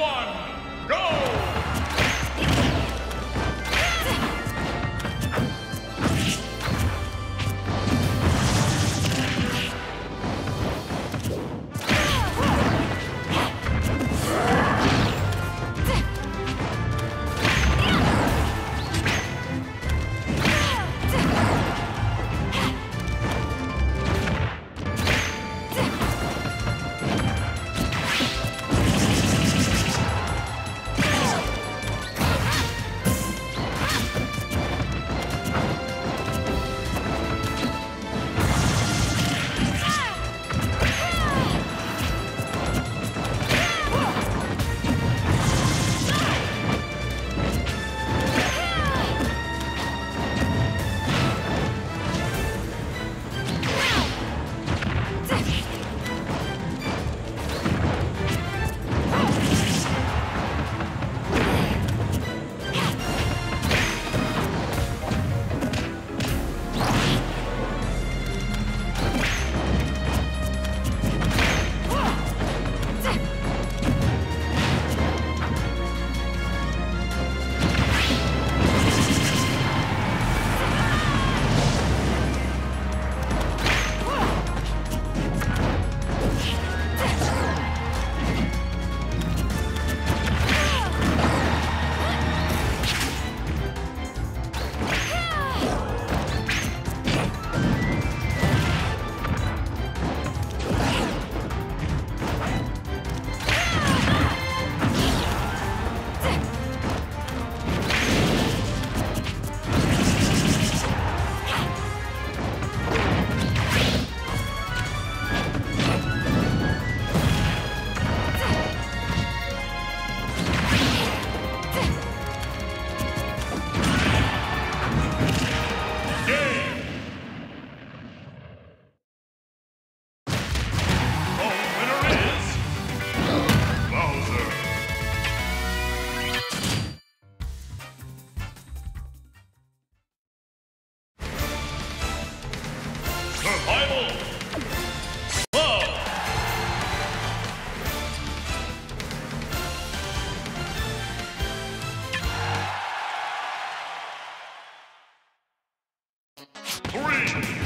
one, three,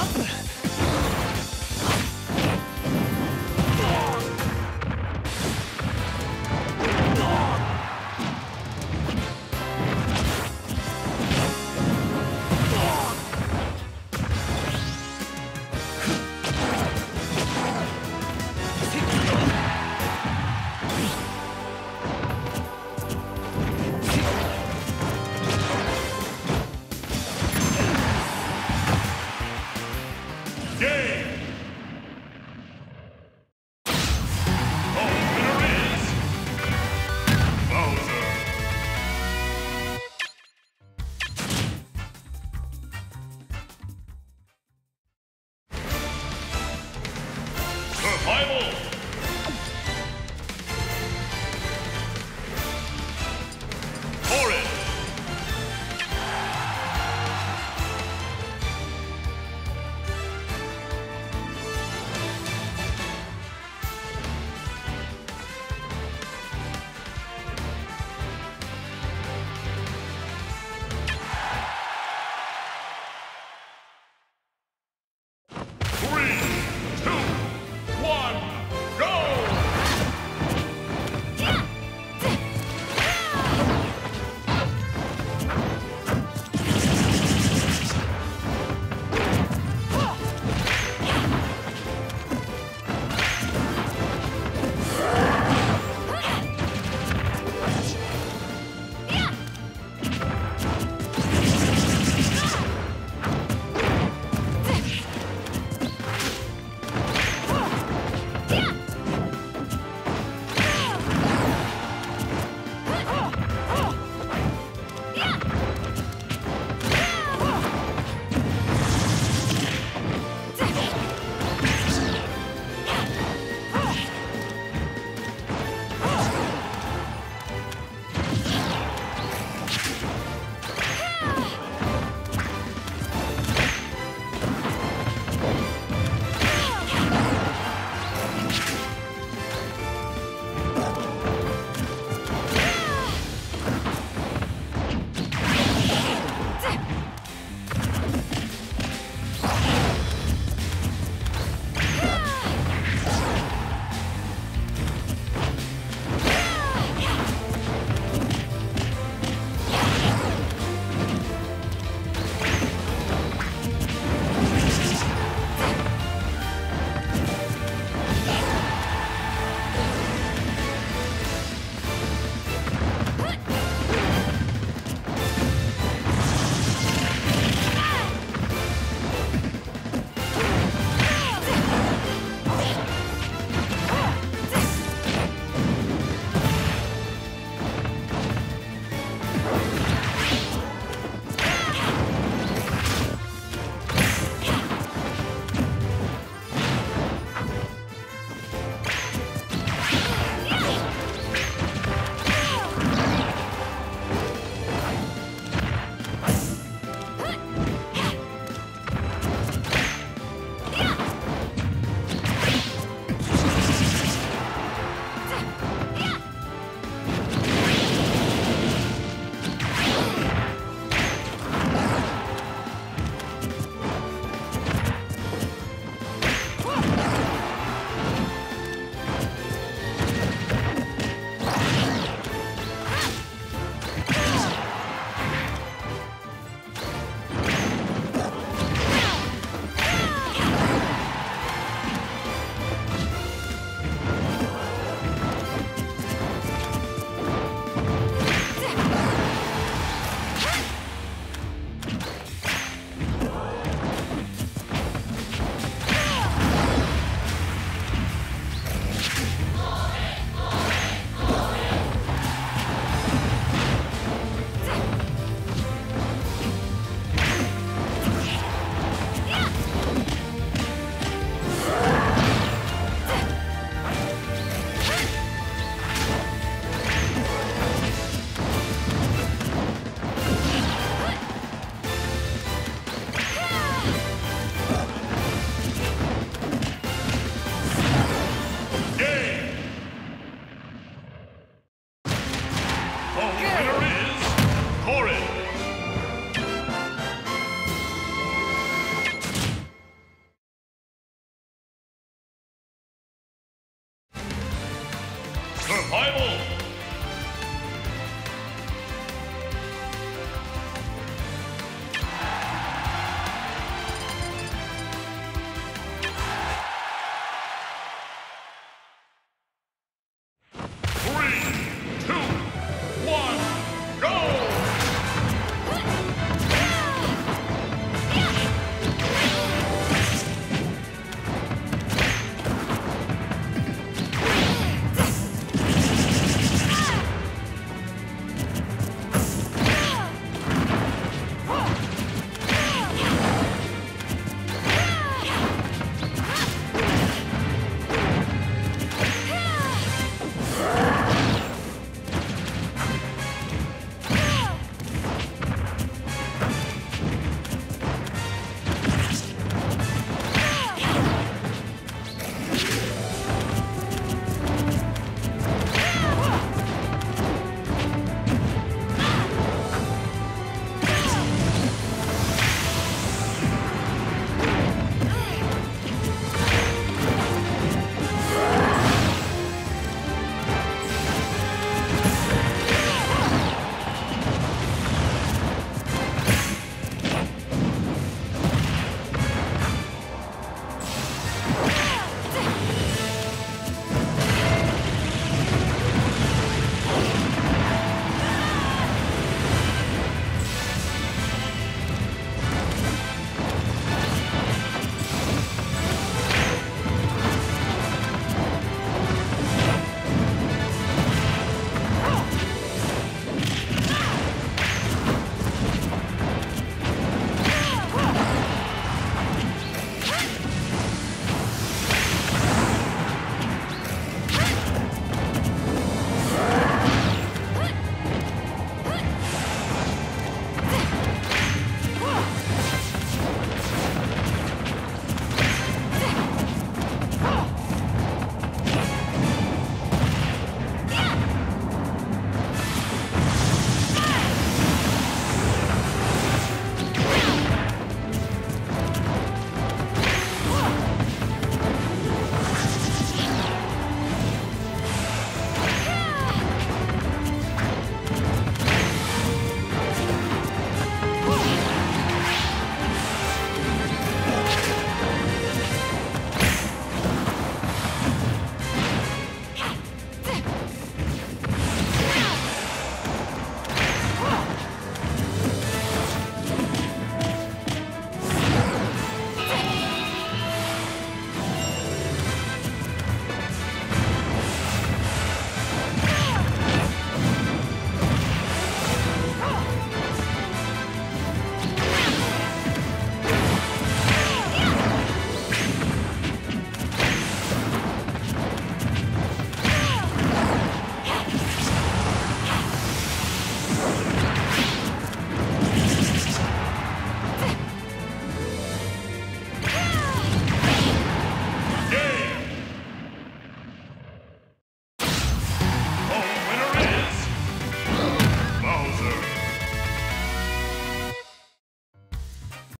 up!